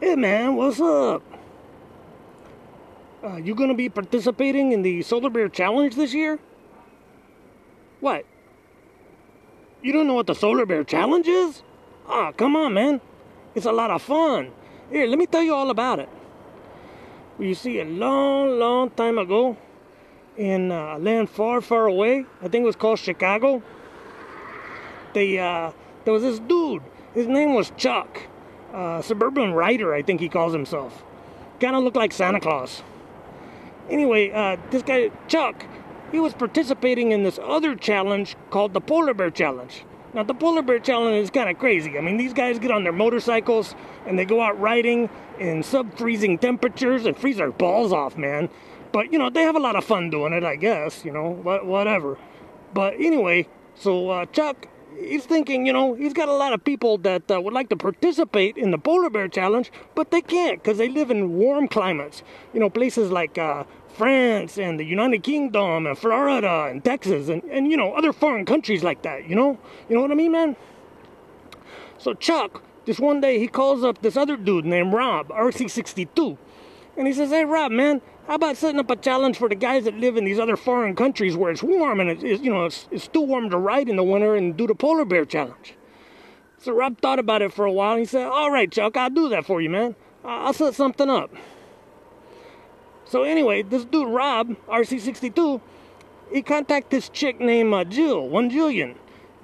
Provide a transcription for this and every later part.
Hey man, what's up? Uh, you gonna be participating in the Solar Bear Challenge this year? What? You don't know what the Solar Bear Challenge is? Ah, oh, come on, man. It's a lot of fun. Here, let me tell you all about it. Well, you see, a long, long time ago, in uh, a land far, far away, I think it was called Chicago, they, uh, there was this dude. His name was Chuck uh, suburban rider, I think he calls himself. Kind of looked like Santa Claus. Anyway, uh, this guy, Chuck, he was participating in this other challenge called the Polar Bear Challenge. Now, the Polar Bear Challenge is kind of crazy. I mean, these guys get on their motorcycles and they go out riding in sub freezing temperatures and freeze their balls off, man. But, you know, they have a lot of fun doing it, I guess, you know, whatever. But anyway, so uh, Chuck he's thinking, you know, he's got a lot of people that uh, would like to participate in the polar bear challenge, but they can't because they live in warm climates. You know, places like uh, France and the United Kingdom and Florida and Texas and, and, you know, other foreign countries like that, you know? You know what I mean, man? So Chuck, this one day, he calls up this other dude named Rob, RC62. And he says, hey, Rob, man, how about setting up a challenge for the guys that live in these other foreign countries where it's warm and it's, you know it's, it's, too warm to ride in the winter and do the polar bear challenge? So Rob thought about it for a while and he said, "All right, Chuck, I'll do that for you, man. I'll set something up." So anyway, this dude Rob RC62, he contacted this chick named uh, Jill, one Jillian,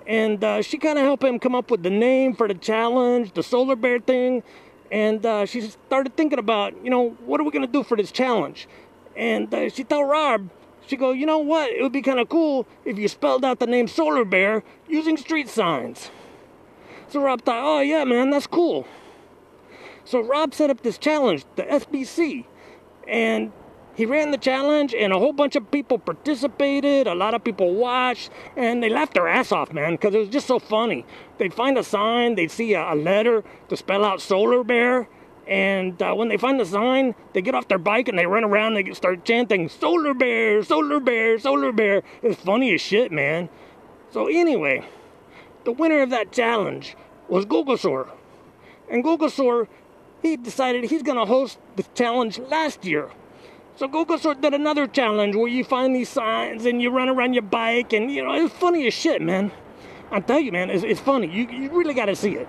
and uh, she kind of helped him come up with the name for the challenge, the solar bear thing and uh, she started thinking about, you know, what are we going to do for this challenge? And uh, she told Rob, she go, you know what? It would be kind of cool if you spelled out the name Solar Bear using street signs. So Rob thought, oh yeah, man, that's cool. So Rob set up this challenge, the SBC, and he ran the challenge and a whole bunch of people participated a lot of people watched and they laughed their ass off man because it was just so funny. They'd find a sign they'd see a, a letter to spell out solar bear and uh, when they find the sign they get off their bike and they run around and they start chanting solar bear solar bear solar bear. It's funny as shit man. So anyway the winner of that challenge was Gogosaur and Gogosaur he decided he's gonna host the challenge last year so Gogosaur did another challenge where you find these signs and you run around your bike and you know it's funny as shit, man. I tell you, man, it's, it's funny. You you really got to see it.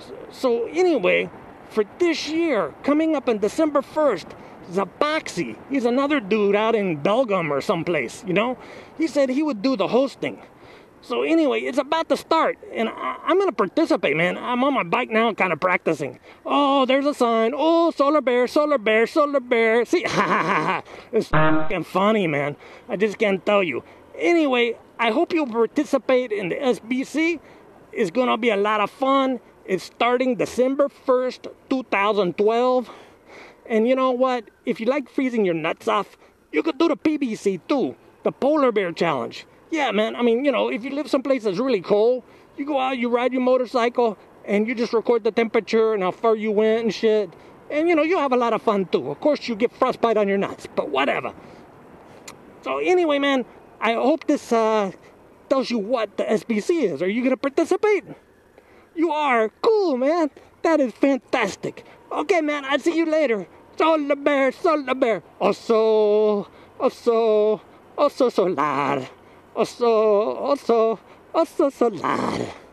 So, so anyway, for this year, coming up on December first, Zepoxi, he's another dude out in Belgium or someplace. You know, he said he would do the hosting. So anyway, it's about to start, and I, am gonna participate, man. I'm on my bike now, kind of practicing. Oh, there's a sign. Oh, solar bear, solar bear, solar bear. See, ha ha ha ha. it's fucking funny, man. I just can't tell you. Anyway, I hope you'll participate in the SBC. It's gonna be a lot of fun. It's starting December 1st, 2012. And you know what? If you like freezing your nuts off, you could do the PBC too, the Polar Bear Challenge. Yeah, man. I mean, you know, if you live someplace that's really cold, you go out, you ride your motorcycle, and you just record the temperature and how far you went and shit. And, you know, you'll have a lot of fun too. Of course, you get frostbite on your nuts, but whatever. So, anyway, man, I hope this uh, tells you what the SBC is. Are you going to participate? You are? Cool, man. That is fantastic. Okay, man, I'll see you later. Solar bear, solar bear. Oso, oso, oso solar. Oso, oso, oso solar.